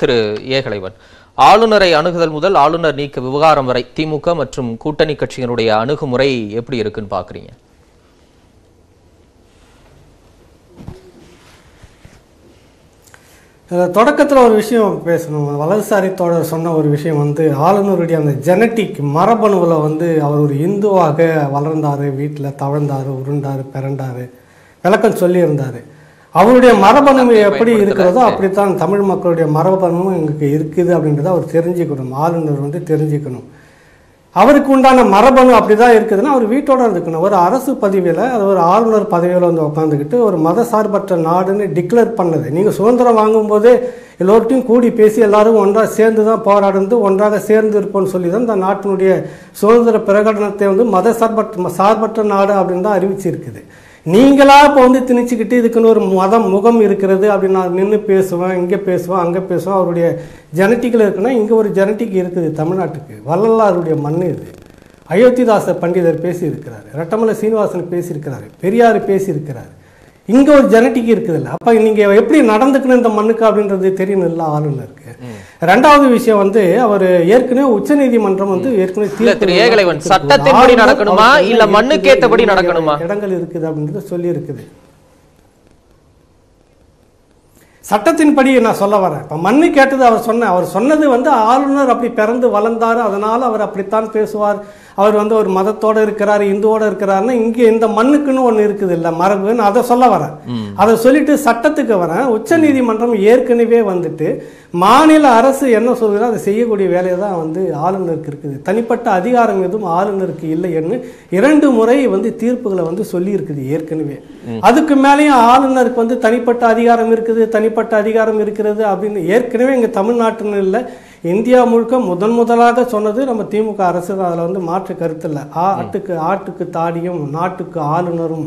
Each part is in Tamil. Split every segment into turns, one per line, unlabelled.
திரு. ஏகலைவன். ஆளுநரை அணுகுதல் முதல் ஆளுநர் நீக்க விவகாரம் வரை திமுக மற்றும் கூட்டணி கட்சியினுடைய அணுகுமுறை எப்படி இருக்குன்னு பாக்குறீங்க?
தொடக்கத்தில் ஒரு விஷயம் பேசணும். வலதுசாரி தோழர் சொன்ன ஒரு விஷயம் வந்து ஆளுநருடைய அந்த ஜெனட்டிக் மரபணுவில் வந்து அவர் ஒரு இந்துவாக வளர்ந்தார் வீட்டில் தவழ்ந்தார் உருண்டார் பிறண்டார் விளக்கம் சொல்லியிருந்தார். அவருடைய மரபணு எப்படி இருக்கிறதோ அப்படித்தான் தமிழ் மக்களுடைய மரபணுவும் எங்களுக்கு இருக்குது அப்படின்றத அவர் தெரிஞ்சுக்கணும். ஆளுநர் வந்து தெரிஞ்சுக்கணும். அவருக்கு உண்டான மரபணு அப்படி தான் இருக்குதுன்னா அவர் வீட்டோட இருக்கணும். ஒரு அரசு பதவியில் அது ஒரு ஆளுநர் பதவியில் வந்து உட்காந்துக்கிட்டு ஒரு மதசார்பற்ற நாடுன்னு டிக்ளேர் பண்ணது. நீங்கள் சுதந்திரம் வாங்கும்போதே எல்லோர்ட்டையும் கூடி பேசி எல்லாரும் ஒன்றாக சேர்ந்து தான் போராடுந்து ஒன்றாக சேர்ந்து இருப்போம்னு சொல்லி தான் இந்த நாட்டினுடைய சுதந்திர பிரகடனத்தை வந்து மதசார்பற்ற சார்பற்ற நாடு அப்படின்னு தான் அறிவிச்சிருக்குது. நீங்களாக இப்போ வந்து திணிச்சுக்கிட்டு இதுக்குன்னு ஒரு மதம் முகம் இருக்கிறது அப்படின்னு நான் நின்று பேசுவேன் இங்கே பேசுவேன் அங்கே பேசுவேன். அவருடைய ஜெனட்டிக்கில் இருக்குன்னா இங்கே ஒரு ஜெனட்டிக் இருக்குது தமிழ்நாட்டுக்கு. வள்ளலாருடைய மண் இது. அயோத்திதாச பண்டிதர் பேசியிருக்கிறார். ரெட்டமலை சீனிவாசன் பேசியிருக்கிறாரு. பெரியார் பேசியிருக்கிறார். இங்கே ஒரு ஜெனட்டிக் இருக்குதுல்ல. அப்போ நீங்கள் எப்படி நடந்துக்கணும் இந்த மண்ணுக்கு அப்படின்றது தெரியணும் இல்லை ஆளுநருக்கு ரெண்டாவது விஷயம் வந்து அவர் ஏற்கனவே உச்சநீதிமன்றம் வந்து ஏற்கனவே
திரு ஏகலைவன். சட்டத்தின்படி நடக்கணுமா, இல்ல மண்ணுக்கு
இந்த
நடக்கணுமா?
இடங்கள் இருக்குது அப்படின்றது சொல்லி இருக்குது சட்டத்தின்படி நான் சொல்ல வரேன். இப்போ மண்ணு கேட்டது அவர் சொன்ன அவர் சொன்னது வந்து ஆளுநர் அப்படி பிறந்து வளர்ந்தார் அதனால் அவர் அப்படித்தான் பேசுவார். அவர் வந்து ஒரு மதத்தோட இருக்கிறார் இந்துவோட இருக்கிறாருன்னா இங்கே இந்த மண்ணுக்குன்னு ஒன்று இருக்குது இல்லை மரபுன்னு அதை சொல்ல வரேன். அதை சொல்லிட்டு சட்டத்துக்கு வரேன். உச்சநீதிமன்றம் ஏற்கனவே வந்துட்டு மாநில அரசு என்ன சொல்கிறதோ அதை செய்யக்கூடிய வேலையை தான் வந்து ஆளுநருக்கு இருக்குது. தனிப்பட்ட அதிகாரம் எதுவும் ஆளுநருக்கு இல்லைன்னு இரண்டு முறை வந்து தீர்ப்புகளை வந்து சொல்லியிருக்குது ஏற்கனவே. அதுக்கு மேலேயும் ஆளுநருக்கு வந்து தனிப்பட்ட அதிகாரம் இருக்குது தனிப்பட்ட அதிகாரம் இருக்கிறது அப்படின்னு ஏற்கனவே இங்கே தமிழ்நாட்டுன்னு இல்லை இந்தியா முழுக்க முதன் முதலாக சொன்னது நம்ம திமுக அரசு தான். அதில் வந்து மாற்று கருத்து இல்லை. ஆட்டுக்கு ஆட்டுக்கு தாடியும் நாட்டுக்கு ஆளுநரும்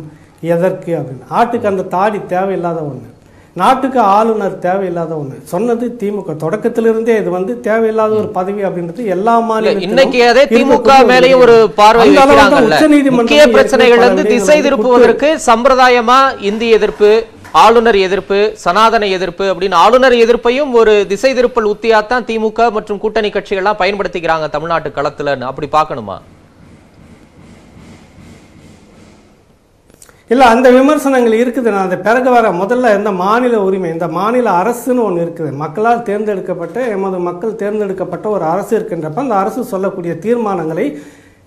எதற்கு அப்படின்னு. ஆட்டுக்கு அந்த தாடி தேவையில்லாத ஒன்று நாட்டுக்கு ஆளுநர் தேவையில்லாத ஒன்று சொன்னது திமுக. தொடக்கத்திலிருந்தே இது வந்து தேவையில்லாத ஒரு பதவி அப்படின்றது எல்லா மாநிலத்திலும்
இன்னைக்கு அதே திமுக மேலேயும் ஒரு பார்வை முக்கிய
ஏற்கனவே
பிரச்சனைகள் வந்து திசை திருப்புவதற்கு சம்பிரதாயமா இந்தி எதிர்ப்பு? ஆளுநர் எதிர்ப்பு சனாதன எதிர்ப்பு அப்படின்னு ஆளுநர் எதிர்ப்பையும் ஒரு திசை திருப்பல் உத்தியாத்தான் திமுக மற்றும் கூட்டணி கட்சிகள்லாம் பயன்படுத்திக்கிறாங்க தமிழ்நாட்டு களத்துலன்னு. அப்படி பார்க்கணுமா?
இல்லை அந்த விமர்சனங்கள் இருக்குது. நான் அந்த பிறகு வர முதல்ல இந்த மாநில உரிமை இந்த மாநில அரசுன்னு ஒன்று இருக்குது. மக்களால் தேர்ந்தெடுக்கப்பட்ட எமது மக்கள் தேர்ந்தெடுக்கப்பட்ட ஒரு அரசு இருக்கின்றப்ப அந்த அரசு சொல்லக்கூடிய தீர்மானங்களை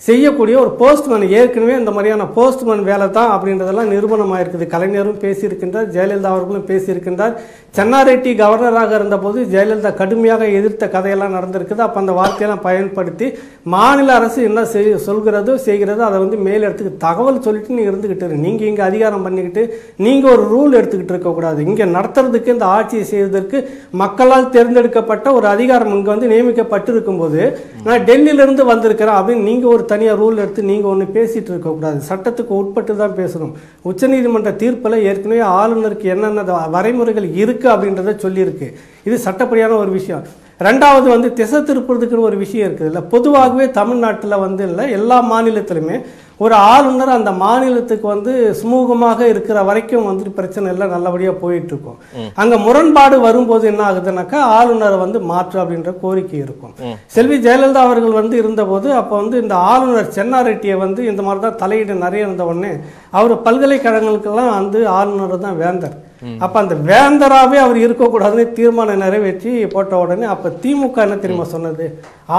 செய்யக்கூடிய ஒரு போஸ்ட்மேன் ஏற்கனவே இந்த மாதிரியான போஸ்ட்மேன் வேலை தான் அப்படின்றதெல்லாம் நிரூபணமாக இருக்குது கலைஞரும் பேசியிருக்கின்றார் ஜெயலலிதா அவர்களும் பேசியிருக்கின்றார். சென்னாரெட்டி கவர்னராக இருந்தபோது ஜெயலலிதா கடுமையாக எதிர்த்த கதையெல்லாம் நடந்திருக்குது. அப்போ அந்த வார்த்தையெல்லாம் பயன்படுத்தி மாநில அரசு என்ன செய் சொல்கிறதோ செய்கிறதோ அதை வந்து மேல் இடத்துக்கு தகவல் சொல்லிட்டு நீங்கள் இருந்துக்கிட்டு நீங்கள் இங்கே அதிகாரம் பண்ணிக்கிட்டு நீங்கள் ஒரு ரூல் எடுத்துக்கிட்டு இருக்கக்கூடாது இங்கே நடத்துறதுக்கு இந்த ஆட்சியை செய்வதற்கு மக்களால் தேர்ந்தெடுக்கப்பட்ட ஒரு அதிகாரம் இங்கே வந்து நியமிக்கப்பட்டிருக்கும் போது நான் டெல்லியிலிருந்து வந்திருக்கிறேன் அப்படின்னு நீங்கள் ஒரு தனியாக ரூல் எடுத்து நீங்கள் ஒன்று பேசிகிட்டு இருக்கக்கூடாது சட்டத்துக்கு உட்பட்டு தான் பேசணும். உச்சநீதிமன்ற தீர்ப்பில் ஏற்கனவே ஆளுநருக்கு என்னென்ன வரைமுறைகள் இருக்குது அப்படின்றத சொல்லியிருக்கு. இது சட்டப்படியான ஒரு விஷயம். ரெண்டாவது வந்து திசை திருப்புறதுக்குன்னு ஒரு விஷயம் இருக்குது இல்லை பொதுவாகவே தமிழ்நாட்டில் வந்து இல்லை எல்லா மாநிலத்திலுமே ஒரு ஆளுநர் அந்த மாநிலத்துக்கு வந்து சுமூகமாக இருக்கிற வரைக்கும் வந்துட்டு பிரச்சனை எல்லாம் நல்லபடியாக போயிட்டு இருக்கும். அங்கே முரண்பாடு வரும்போது என்ன ஆகுதுனாக்கா ஆளுநரை வந்து மாற்று அப்படின்ற கோரிக்கை இருக்கும். செல்வி ஜெயலலிதா அவர்கள் வந்து இருந்தபோது அப்போ வந்து இந்த ஆளுநர் சென்னாரெட்டியை வந்து இந்த மாதிரி தான் தலையீடு நிறைய இருந்த உடனே அவர் பல்கலைக்கழகங்களுக்கெல்லாம் வந்து ஆளுநர் தான் வேந்தர். அப்ப அந்த வேந்தராவே அவர் இருக்கக்கூடாதுன்னு தீர்மானம் நிறைவேற்றி போட்ட உடனே அப்ப திமுக என்ன தெரியுமா சொன்னது?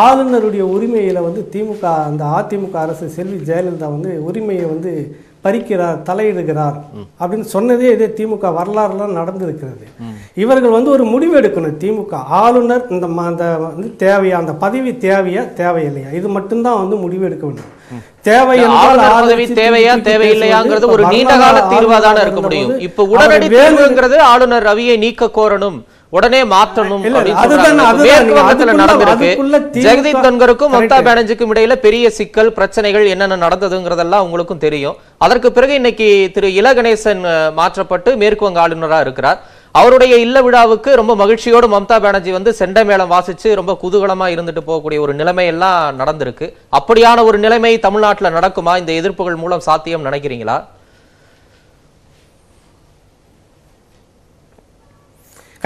ஆளுநருடைய உரிமையில வந்து திமுக அந்த அதிமுக அரசு செல்வி ஜெயலலிதா வந்து உரிமையை வந்து பறிக்கிறார் தலையிடுகிறார் அப்படின்னு சொன்னதே இதே திமுக வரலாறுலாம் நடந்திருக்கிறது. இவர்கள் வந்து ஒரு முடிவு எடுக்கணும். திமுக ஆளுநர் இந்த அந்த வந்து தேவையா அந்த பதவி தேவையா தேவையில்லையா? இது மட்டும்தான் வந்து முடிவு எடுக்க வேண்டும். தேவை
பதவி தேவையா தேவையில்லையாங்கிறது ஒரு நீண்ட கால தீர்வா தானே இருக்க முடியும். இப்ப உடனடி தீர்வுங்கிறது ஆளுநர் ரவியை நீக்க கோரணும். உடனே மாற்றணும் மேற்கு வங்கத்துல நடந்திருக்கு. ஜெகதீப் தன்கருக்கும் மம்தா. பானர்ஜிக்கும் இடையில பெரிய சிக்கல் பிரச்சனைகள் என்னென்ன நடந்ததுங்கிறதெல்லாம் உங்களுக்கும் தெரியும். அதற்கு பிறகு இன்னைக்கு திரு இல கணேசன் மாற்றப்பட்டு மேற்கு வங்க ஆளுநரா இருக்கிறார். அவருடைய இல்ல விழாவுக்கு ரொம்ப மகிழ்ச்சியோடு மம்தா பானர்ஜி வந்து செண்டை மேளம் வாசிச்சு ரொம்ப குதூகலமா இருந்துட்டு போகக்கூடிய ஒரு நிலைமை எல்லாம் நடந்திருக்கு. அப்படியான ஒரு நிலைமை தமிழ்நாட்டுல நடக்குமா? இந்த எதிர்ப்புகள் மூலம் சாத்தியம் நினைக்கிறீங்களா?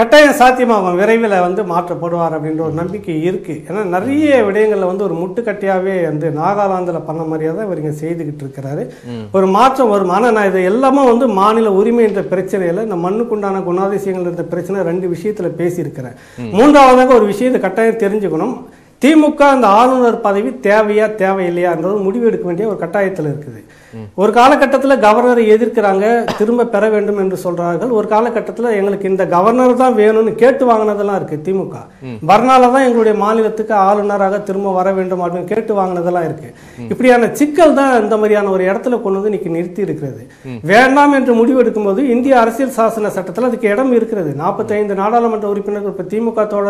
கட்டாயம் சாத்தியமாகும் விரைவில் வந்து மாற்றப்படுவார் அப்படின்ற ஒரு நம்பிக்கை இருக்குது ஏன்னா நிறைய விடயங்களில் வந்து ஒரு முட்டுக்கட்டையாகவே வந்து நாகாலாந்தில் பண்ண மாதிரியே தான் இவர் இங்கே செய்துக்கிட்டு இருக்கிறாரு. ஒரு மாற்றம் வரும். ஆனால் நான் இது எல்லாமே வந்து மாநில உரிமை என்ற பிரச்சனையில் இந்த மண்ணுக்குண்டான குணாதிசயங்கள் என்ற பிரச்சனை ரெண்டு விஷயத்தில் பேசியிருக்கிறேன். மூன்றாவதாக ஒரு விஷயத்தை கட்டாயம் தெரிஞ்சுக்கணும். திமுக அந்த ஆளுநர் பதவி தேவையா தேவையில்லையான்றது முடிவு எடுக்க வேண்டிய ஒரு கட்டாயத்தில் இருக்குது. ஒரு காலகட்டத்தில் கவர்னரை எதிர்க்கிறாங்க திரும்ப பெற வேண்டும் என்று சொல்றார்கள். ஒரு காலகட்டத்தில் எங்களுக்கு இந்த கவர்னர் தான் வேணும்னு கேட்டு வாங்கினதெல்லாம் இருக்கு திமுக. பர்னால தான் எங்களுடைய மாநிலத்துக்கு ஆளுநராக திரும்ப வர வேண்டும் அப்படின்னு கேட்டு வாங்கினதெல்லாம் இருக்கு. இப்படியான சிக்கல் தான் இந்த மாதிரியான ஒரு இடத்துல கொண்டு வந்து இன்னைக்கு நிறுத்தி இருக்கிறது. வேண்டாம் என்று முடிவு எடுக்கும்போது இந்திய அரசியல் சாசன சட்டத்தில் அதுக்கு இடம் இருக்கிறது. நாற்பத்தைந்து நாடாளுமன்ற உறுப்பினர்கள் இப்போ திமுக தோட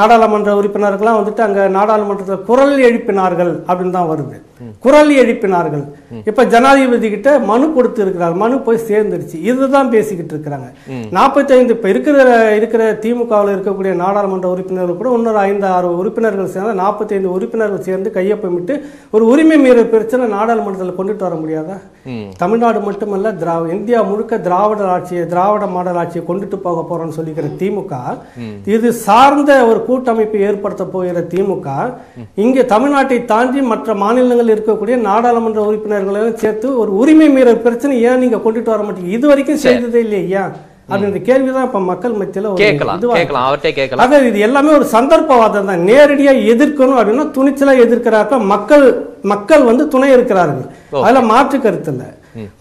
நாடாளுமன்ற உறுப்பினர்கள்லாம் வந்துட்டு அங்க நாடாளுமன்றத்தில் குரல் எழுப்பினார்கள் அப்படின்னு தான் வருது. குரல் எழுப்பினார்கள். இப்ப ஜனாதிபதி கிட்ட மனு கொடுத்து இருக்கிறார் மனு போய் சேர்ந்துருச்சு. இதுதான் பேசிக்கிட்டு இருக்கிறாங்க. நாற்பத்தைந்து இப்ப இருக்கிற இருக்கிற திமுகவில் இருக்கக்கூடிய நாடாளுமன்ற உறுப்பினர்கள் கூட இன்னொரு ஐந்து ஆறு உறுப்பினர்கள் சேர்ந்து நாற்பத்தைந்து உறுப்பினர்கள் சேர்ந்து கையொப்பமிட்டு ஒரு உரிமை மீறல் பிரச்சனை நாடாளுமன்றத்தில் கொண்டுட்டு வர முடியாதா. தமிழ்நாடு மட்டுமல்ல திரா இந்தியா முழுக்க திராவிட ஆட்சியை திராவிட மாடல் ஆட்சியை கொண்டுட்டு போக போறோம்னு சொல்லிக்கிற திமுக இது சார்ந்த ஒரு கூட்டமைப்பை ஏற்படுத்த போகிற திமுக இங்கே தமிழ்நாட்டை தாண்டி மற்ற மாநிலங்களில் இருக்கக்கூடிய நாடாளுமன்ற உறுப்பினர்களையும் சேர்த்து ஒரு உரிமை மீறல் பிரச்சனை ஏன் நீங்க கொண்டுட்டு வர மாட்டீங்க? இது வரைக்கும் செய்ததே இல்லையா? அப்படின்ற கேள்விதான் இப்ப மக்கள் மத்தியில ஒரு
கேட்கலாம் அவர்கிட்ட
இது எல்லாமே ஒரு சந்தர்ப்பவாதம் தான். நேரடியா எதிர்க்கணும் அப்படின்னா துணிச்சலா எதிர்க்கிறார்கள். மக்கள் மக்கள் வந்து துணை இருக்கிறார்கள். அதுல மாற்று கருத்து இல்ல.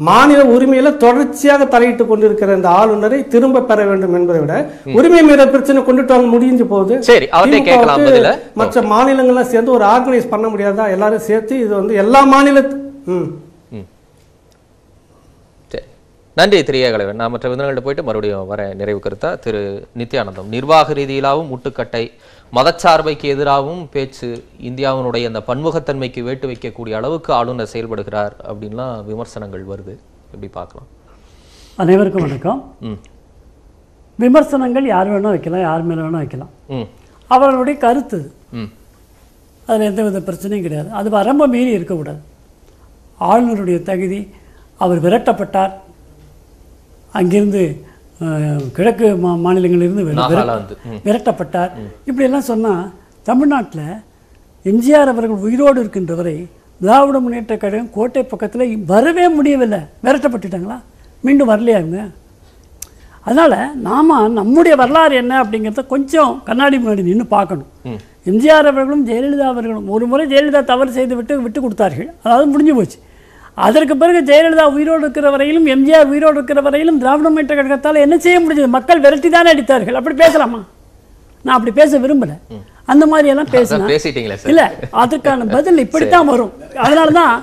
மாநில உரிமையில தொடர்ச்சியாக தலையிட்டு கொண்டிருக்கிற இந்த ஆளுநரை திரும்ப பெற வேண்டும் என்பதை விட உரிமை மீறல் பிரச்சனை கொண்டுட்டு வாங்க முடிஞ்சு போகுது. மற்ற மாநிலங்கள்லாம் சேர்ந்து ஒரு ஆர்கனைஸ் பண்ண முடியாதா? எல்லாரும் சேர்த்து இது வந்து எல்லா மாநிலத்து ம்.
நன்றி திரு ஏகலைவன் நான் மற்ற விருந்தினர்கள்ட்ட போயிட்டு மறுபடியும் வர நிறைவு கருத்தா திரு நித்யானந்தம். நிர்வாக ரீதியிலாவும் முட்டுக்கட்டை மதச்சார்பைக்கு எதிராகவும் பேச்சு இந்தியாவினுடைய அந்த பன்முகத்தன்மைக்கு வேட்டு வைக்கக்கூடிய அளவுக்கு ஆளுநர் செயல்படுகிறார் அப்படின்லாம் விமர்சனங்கள் வருது. எப்படி பார்க்கலாம்?
அனைவருக்கும் வணக்கம்.
ம்.
விமர்சனங்கள் யார் வேணால் வைக்கலாம் யார் மேலே வேணால் வைக்கலாம்.
ம்.
அவர்களுடைய கருத்து.
ம்.
அதில் எந்தவித பிரச்சனையும் கிடையாது. அது வரம்ப மீறி இருக்கக்கூடாது. ஆளுநருடைய தகுதி அவர் விரட்டப்பட்டார். அங்கிருந்து கிழக்கு மா மாநிலங்களிலிருந்து விரட்டப்பட்டார். இப்படியெல்லாம் சொன்னால் தமிழ்நாட்டில் எம்ஜிஆர் அவர்கள் உயிரோடு இருக்கின்ற வரை திராவிட முன்னேற்ற கழகம் கோட்டை பக்கத்தில் வரவே முடியவில்லை. விரட்டப்பட்டுட்டாங்களா? மீண்டும் வரலையா இவங்க? அதனால் நாம நம்முடைய வரலாறு என்ன அப்படிங்கிறத கொஞ்சம் கண்ணாடி முன்னாடி நின்று பார்க்கணும். எம்ஜிஆர் அவர்களும் ஜெயலலிதா அவர்களும் ஒரு முறை ஜெயலலிதா தவறு செய்து விட்டு விட்டு கொடுத்தார்கள். அதாவது முடிஞ்சு போச்சு. அதற்கு பிறகு ஜெயலலிதா உயிரோடு இருக்கிற வரையிலும் எம்ஜிஆர் உயிரோடு இருக்கிற வரையிலும் திராவிட முன்னேற்ற கழகத்தால் என்ன செய்ய முடிஞ்சது? மக்கள் விரட்டி தானே அடித்தார்கள். அப்படி பேசலாமா? நான் அப்படி பேச விரும்பல. அந்த மாதிரி எல்லாம் பேசினா
அதான் பேசிட்டீங்களே சார்.
இல்ல அதுக்கான பதில் இப்படித்தான் வரும். அதனால தான்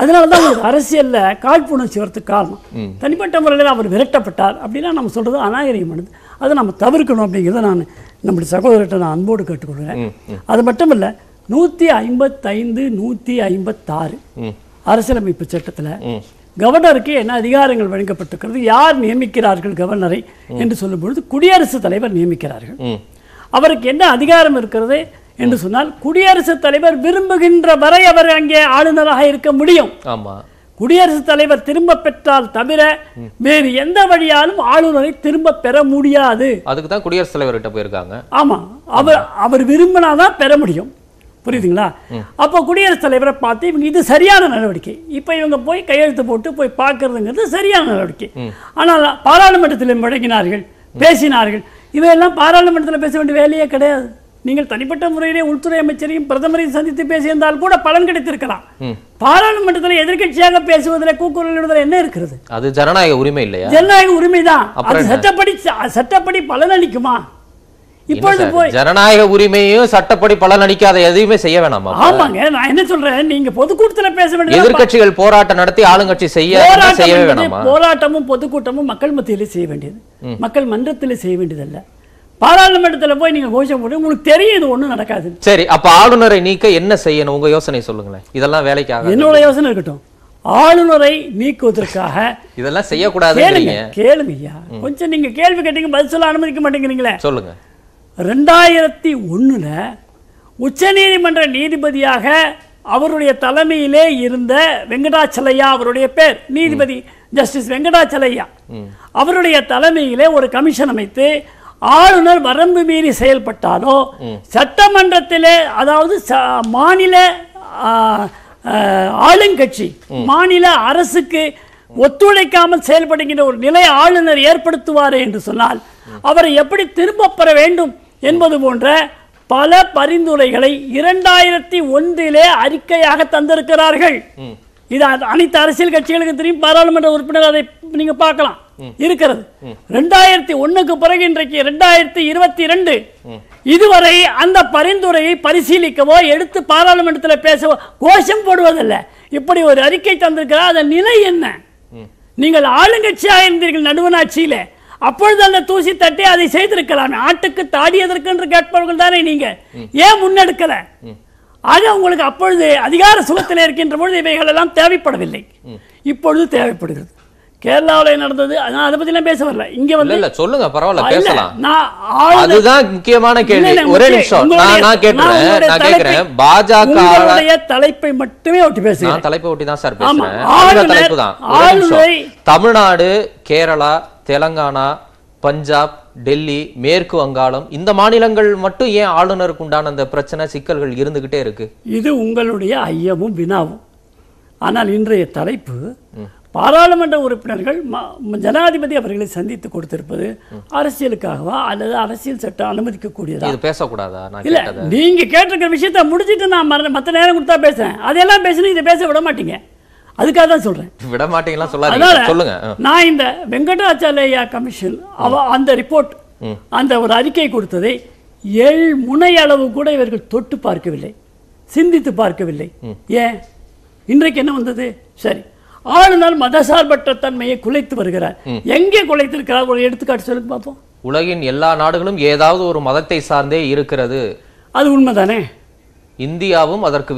அதனால தான் உங்களுக்கு அரசியல்ல காழ்ப்புணர்ச்சி வரதுக்கு காரணம். தனிப்பட்ட முறையில் அவர் விரட்டப்பட்டார் அப்படின்னா நம்ம சொல்றது அநாகரிகமானது அதை நம்ம தவிர்க்கணும் அப்படிங்கிறத நான் நம்முடைய சகோதரர்கிட்ட நான் அன்போடு கேட்டுக்கொள்கிறேன். அது மட்டும் இல்ல நூற்றி ஐம்பத்தைந்து நூற்றி ஐம்பத்தாறு அரசியலமைப்பு சட்டத்துல கவர்னருக்கு என்ன அதிகாரங்கள் வழங்கப்பட்டிருக்கிறது யார் நியமிக்கிறார்கள் கவர்னரை என்று சொல்லும் பொழுது குடியரசுத் தலைவர் நியமிக்கிறார்கள். அவருக்கு என்ன அதிகாரம் இருக்கிறது என்று சொன்னால் குடியரசுத் தலைவர் விரும்புகின்ற வரை அவர் அங்கே ஆளுநராக இருக்க முடியும்.
ஆமா.
குடியரசுத் தலைவர் திரும்ப பெற்றால் தவிர வேறு எந்த வழியாலும் ஆளுநரை திரும்ப பெற முடியாது.
அதுக்கு தான் குடியரசுத் தலைவர்கிட்ட போயிருக்காங்க.
ஆமா. அவர் அவர் விரும்பினாதான் பெற முடியும். புரியுதுங்களா? அப்போ குடியரசுத் தலைவரை பார்த்து இவங்க இது சரியான நடவடிக்கை. இப்போ இவங்க போய் கையெழுத்து போட்டு போய் பார்க்கறதுங்கிறது சரியான நடவடிக்கை. ஆனால் பாராளுமன்றத்தில் முழங்கினார்கள் பேசினார்கள். இவையெல்லாம் பாராளுமன்றத்தில் பேச வேண்டிய வேலையே கிடையாது. நீங்கள் தனிப்பட்ட முறையிலே உள்துறை அமைச்சரையும் பிரதமரையும் சந்தித்து பேசியிருந்தால் கூட பலன் கிடைத்திருக்கலாம். பாராளுமன்றத்தில் எதிர்க்கட்சியாக பேசுவதில் கூக்குரலிடுவதில் என்ன இருக்கிறது?
அது ஜனநாயக உரிமை இல்லையா?
ஜனநாயக அது
என்ன?
சட்டப்படி சட்டப்படி பலனளிக்குமா? இப்பொழுது போய்
ஜனநாயக உரிமையும் சட்டப்படி பலன் அளிக்காத எதையுமே செய்ய வேணாமா
ஆமாங்க நான் என்ன சொல்றேன்? நீங்க பொதுக்கூட்டத்துல பேச வேண்டியது
எதிர்க்கட்சிகள் போராட்டம் நடத்தி ஆளுங்கட்சி செய்ய செய்யவே வேணாமா?
போராட்டமும் பொதுக்கூட்டமும் மக்கள் மத்தியிலே செய்ய வேண்டியது. மக்கள் மன்றத்திலே செய்ய வேண்டியதல்ல. பாராளுமன்றத்துல போய் நீங்க கோஷம் போட்டு உங்களுக்கு தெரியும் இது ஒண்ணும் நடக்காது.
சரி அப்ப ஆளுநரை நீக்க என்ன செய்யணும்? உங்க யோசனை சொல்லுங்களேன். இதெல்லாம் வேலைக்கு ஆகாது.
என்னோட யோசனை இருக்கட்டும். ஆளுநரை நீக்குவதற்காக
இதெல்லாம் செய்யக்கூடாதுன்றீங்க.
கேளுங்க கேளுங்க ஐயா. கொஞ்சம் நீங்க கேள்வி கேட்டீங்க பதில் சொல்ல அனுமதிக்க மாட்டேங்கிறீங்களே.
சொல்லுங்க.
ரெண்டாயிரத்தி ஒண்ணுல உச்சநீதிமன்ற நீதிபதியாக அவருடைய தலைமையிலே இருந்த வெங்கடாச்சலையா அவருடைய பேர். நீதிபதி ஜஸ்டிஸ் வெங்கடாச்சலையா. அவருடைய தலைமையிலே ஒரு கமிஷன் அமைத்து ஆளுநர் வரம்பு மீறி செயல்பட்டாலோ சட்டமன்றத்திலே அதாவது மாநில ஆளுங்கட்சி மாநில அரசுக்கு ஒத்துழைக்காமல் செயல்படுகின்ற ஒரு நிலை ஆளுநர் ஏற்படுத்துவார் என்று சொன்னால் அவரை எப்படி திரும்ப பெற வேண்டும்? என்பது போன்ற பல பரிந்துரைகளை இரண்டாயிரத்தி ஒன்றிலே அறிக்கையாக தந்திருக்கிறார்கள். இது அனைத்து அரசியல் கட்சிகளுக்கு தெரியும் பாராளுமன்ற உறுப்பினர் அதை நீங்க பார்க்கலாம். இருக்கிறது. ரெண்டாயிரத்தி ஒண்ணுக்கு பிறகு இன்றைக்கு ரெண்டாயிரத்தி இருபத்தி ரெண்டு இதுவரை அந்த பரிந்துரையை பரிசீலிக்கவோ எடுத்து பாராளுமன்றத்தில் பேசவோ கோஷம் போடுவதில்லை. இப்படி ஒரு அறிக்கை தந்திருக்கிறார். அதன் நிலை என்ன? நீங்கள் ஆளுங்கட்சியாக இருந்தீர்கள் நடுவனாட்சியில அப்பொழுது அந்த தூசி தட்டி அதை செய்திருக்கலாம். ஆட்டுக்கு தாடி எதற்கு என்று கேட்பவர்கள் தானே நீங்க. ஏன் முன்னெடுக்கல? ஆக உங்களுக்கு அப்பொழுது அதிகார சுகத்தில் இருக்கின்ற பொழுது இவைகள் எல்லாம் தேவைப்படவில்லை. இப்பொழுது தேவைப்படுகிறது. கேரளாவில் நடந்தது நான் அதை பத்தி எல்லாம் பேச வரல. இங்க வந்து
இல்ல சொல்லுங்க பரவாயில்ல பேசலாம்.
நான்
அதுதான் முக்கியமான கேள்வி. ஒரே நிமிஷம். நான் நான்
நான்
பாஜக
தலைப்பை மட்டுமே ஒட்டி பேசுகிறேன்.
நான் தலைப்பை ஒட்டி தான் சார். பேசுறேன். தலைப்பு தான். தமிழ்நாடு கேரளா தெலங்கானா பஞ்சாப் டெல்லி மேற்கு வங்காளம் இந்த மாநிலங்கள் மட்டும் ஏன் ஆளுநருக்கு உண்டான அந்த பிரச்சனை சிக்கல்கள் இருந்துகிட்டே இருக்கு?
இது உங்களுடைய ஐயமும் வினாவும். ஆனால் இன்றைய தலைப்பு பாராளுமன்ற உறுப்பினர்கள் ஜனாதிபதி அவர்களை சந்தித்து கொடுத்திருப்பது அரசியலுக்காகவா அல்லது அரசியல் சட்டம் அனுமதிக்கக்கூடியதா?
இது பேசக்கூடாதா?
இல்ல நீங்க கேட்டிருக்கிற விஷயத்தை முடிச்சிட்டு நான் மற- மத்த நேரம் கொடுத்தா பேசுறேன். அதெல்லாம் பேசணும் இதை பேச விட மாட்டீங்க. அதுக்காக தான் சொல்றேன்.
விட மாட்டீங்களா சொல்லாதீங்க சொல்லுங்க.
நான் இந்த வெங்கடாச்சலய்யா கமிஷன் அவ அந்த ரிப்போர்ட் அந்த ஒரு அறிக்கை கொடுத்ததை ஏழு முனை அளவு கூட இவர்கள் தொட்டு பார்க்கவில்லை. சிந்தித்து பார்க்கவில்லை. ஏன்? இன்றைக்கு என்ன வந்தது? சரி. ஆளுநர் மதசார்பற்ற தன்மையை குலைத்து வருகிறார். எங்கே குலைத்திருக்கிறார்? ஒரு எடுத்துக்காட்டு சொல்லுங்க பார்ப்போம்
உலகின் எல்லா நாடுகளும் ஏதாவது ஒரு மதத்தை சார்ந்தே இருக்கிறது.
அது உண்மைதானே?
இந்தியாவும் அதற்கு